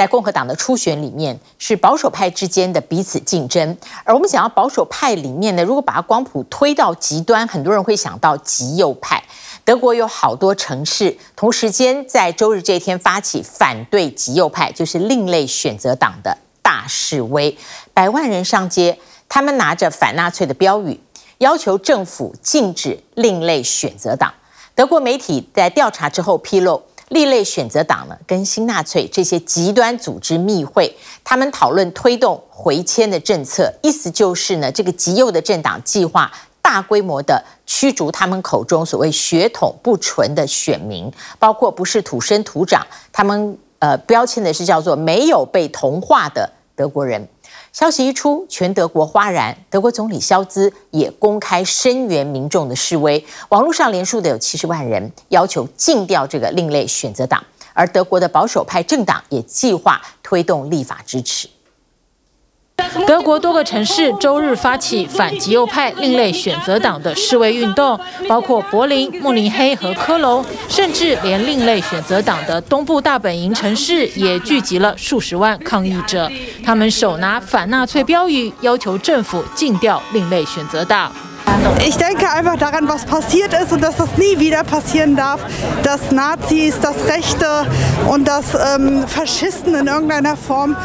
在共和党的初选里面是保守派之间的彼此竞争，而我们想要保守派里面呢，如果把它光谱推到极端，很多人会想到极右派。德国有好多城市同时间在周日这一天发起反对极右派，就是另类选择党的大示威，百万人上街，他们拿着反纳粹的标语，要求政府禁止另类选择党。德国媒体在调查之后披露。另类选择党呢，跟新纳粹这些极端组织密会，他们讨论推动回迁的政策，意思就是呢，这个极右的政党计划大规模的驱逐他们口中所谓血统不纯的选民，包括不是土生土长，他们呃标签的是叫做没有被同化的德国人。消息一出，全德国哗然。德国总理肖兹也公开声援民众的示威，网络上连署的有七十万人，要求禁掉这个另类选择党。而德国的保守派政党也计划推动立法支持。德国多个城市周日发起反极右派另类选择党的示威运动，包括柏林、慕尼黑和科隆，甚至连另类选择党的东部大本营城市也聚集了数十万抗议者。他们手拿反纳粹标语，要求政府禁掉另类选择党。Ich denke einfach daran, was passiert ist und dass das nie wieder passieren darf, dass Nazis, das Rechte und das ähm, Faschisten in irgendeiner Form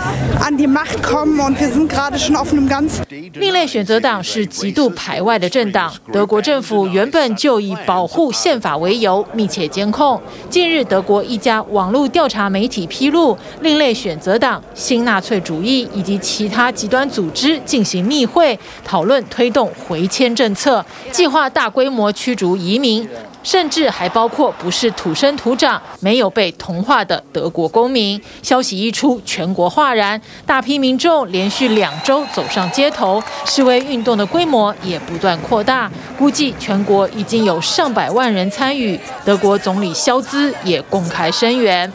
an die Macht kommen und wir sind gerade schon auf einem ganz 另类选择党是极度排外的政党，德国政府原本就以保护宪法为由密切监控。近日，德国一家网络调查媒体披露，另类选择党、新纳粹主义以及其他极端组织进行密会，讨论推动回迁政 策，计划大规模驱逐移民。甚至还包括不是土生土长、没有被同化的德国公民。消息一出，全国哗然，大批民众连续两周走上街头，示威运动的规模也不断扩大，估计全国已经有上百万人参与。德国总理肖兹也公开声援。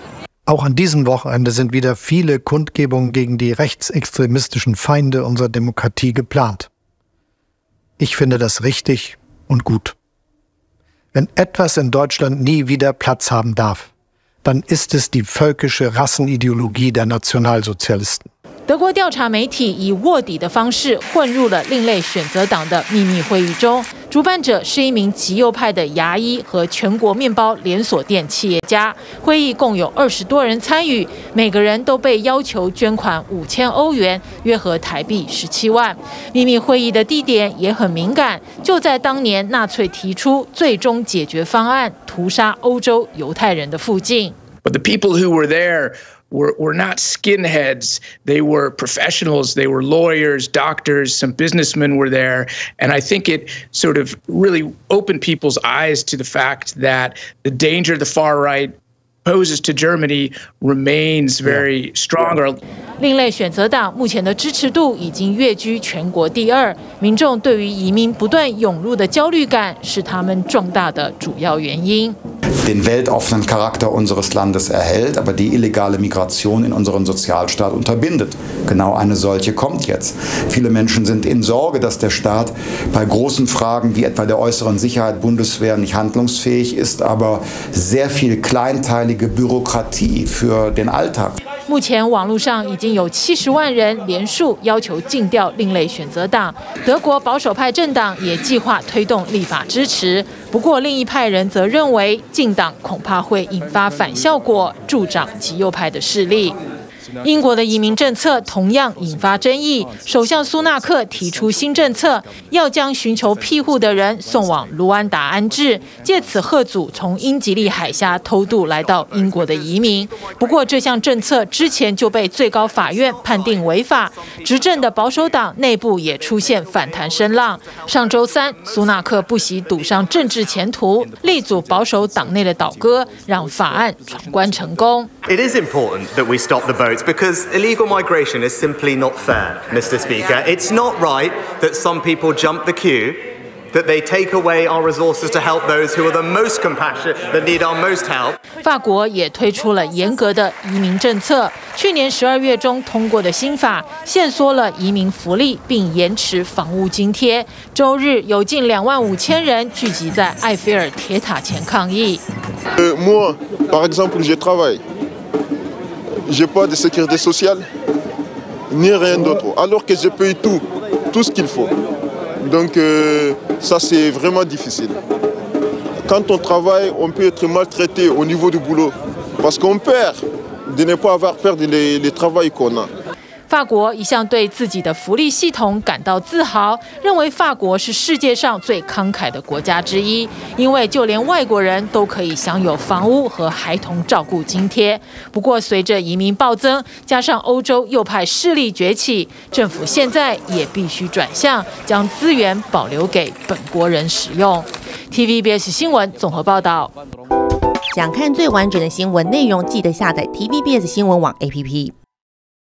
Ich finde das richtig und gut. Wenn etwas in Deutschland nie wieder Platz haben darf, dann ist es die völkische Rassenideologie der Nationalsozialisten. 德国调查媒体以卧底的方式混入了另类选择党的秘密会议中，主办者是一名极右派的牙医和全国面包连锁店企业家。会议共有二十多人参与，每个人都被要求捐款五千欧元，约合台币十七万。秘密会议的地点也很敏感，就在当年纳粹提出最终解决方案——屠杀欧洲犹太人的附近。But the people who were there. Were, were not skinheads. They were professionals. They were lawyers, doctors, some businessmen were there. And I think it sort of really opened people's eyes to the fact that the danger the far right poses to Germany remains very strong. 另类选择党目前的支持度已经跃居全国第二，民众对于移民不断涌入的焦虑感是他们壮大的主要原因。den weltoffenen Charakter unseres Landes erhält, aber die illegale Migration in unseren Sozialstaat unterbindet. Genau eine solche kommt jetzt. Viele Menschen sind in Sorge, dass der Staat bei großen Fragen wie etwa der äußeren Sicherheit Bundeswehr nicht handlungsfähig ist, aber sehr viel kleinteilige Bürokratie für den Alltag 目前网络上已经有七十万人联署要求禁掉另类选择党，德国保守派政党也计划推动立法支持。不过另一派人则认为禁党恐怕会引发反效果，助长极右派的势力。英国的移民政策同样引发争议。首相苏纳克提出新政策，要将寻求庇护的人送往卢安达安置，借此贺阻从英吉利海峡偷渡来到英国的移民。不过，这项政策之前就被最高法院判定违法。执政的保守党内部也出现反弹声浪。上周三，苏纳克不惜赌上政治前途，力阻保守党内的倒戈，让法案闯关成功。It is important that we stop the boats because illegal migration is simply not fair, Mr. Speaker. It's not right that some people jump the queue, that they take away our resources to help those who are the most compassionate, that need our most help. 法国也推出了严格的移民政策。去年十二月中通过的新法，限缩了移民福利，并延迟房屋津贴。周日有近两万五千人聚集在埃菲尔铁塔前抗议。moi, par exemple, j'ai travaillé. J'ai pas de sécurité sociale, ni rien d'autre. Alors que je paye tout, tout ce qu'il faut. Donc euh, ça c'est vraiment difficile. Quand on travaille, on peut être maltraité au niveau du boulot. Parce qu'on perd de ne pas avoir perdu le, le travail qu'on a. 法国一向对自己的福利系统感到自豪，认为法国是世界上最慷慨的国家之一，因为就连外国人都可以享有房屋和孩童照顾津贴。不过，随着移民暴增，加上欧洲右派势力崛起，政府现在也必须转向，将资源保留给本国人使用。TVBS 新闻综合报道。想看最完整的新闻内容，记得下载 TVBS 新闻网 APP。